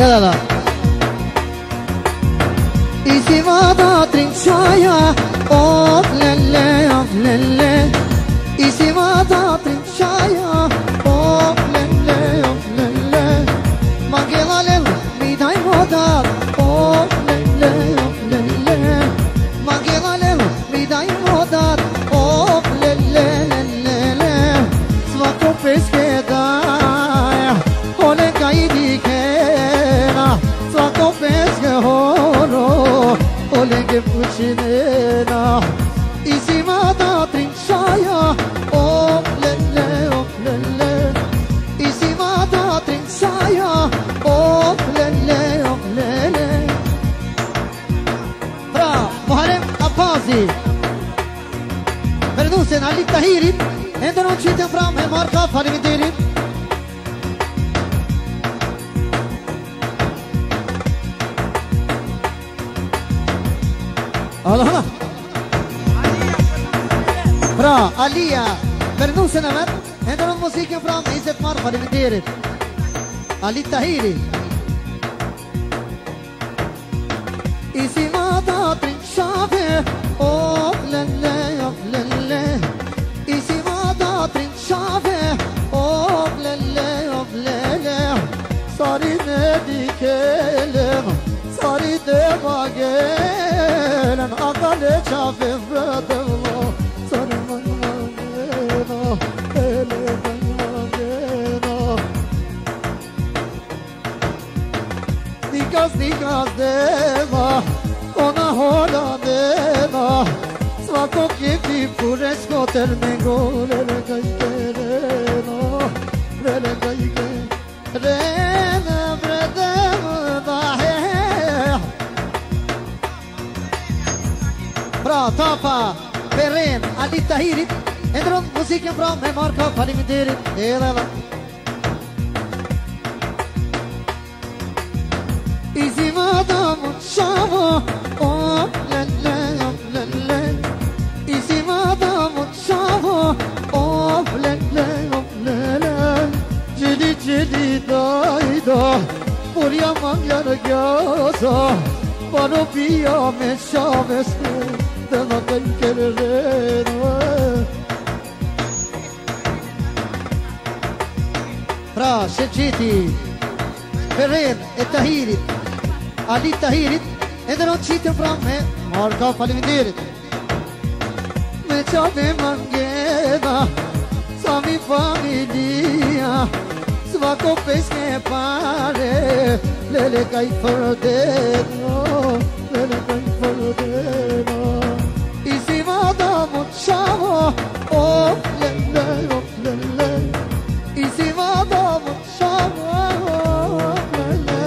Edhe da I si vada trinqaja Of lele, Ole ke pučinena I si vada trinqaja Of lele, of lele I si vada trinqaja Of lele, of lele Pra, Muharrem Abbasi. Ferdusen Ali Tahirit Endron qitën fra me marka faleminderit Allah هلا هلا برا عليا برنو سنمت هندر الموسيقى فرام عزت مرفا لمديرت علي التهيري إيسي ما تطري شافه أوه لله يا لله إيسي ما تطري شافه أوه لله يا لله صار نادي كلمة صار vagelen Akale qave vretevlo Sari vagelo Ele vagelo Nikas nikas deva Ona hola deva Svako kjepi pure skoter nego Lele kaj kereno Lele kaj Bra, tapa, Beren, Ali Tahirit Endron musiken Faleminderit Hele la Easy madam shava oh lele oh lele. Easy madam shava oh lele oh lele. Cedi cedi dayda Buraya mangar gasa Baro piya me تبقى الكررين راس جيتي فريد التهيري علي التهيري edhe në qitë pramë Marë ka faliminderit Me qafe më ngeda Sa mi familia Svako peske pare Lele ka i përdet no. Mu qavo Oh, lele, oh, lele I si vada mu qavo Oh, lele,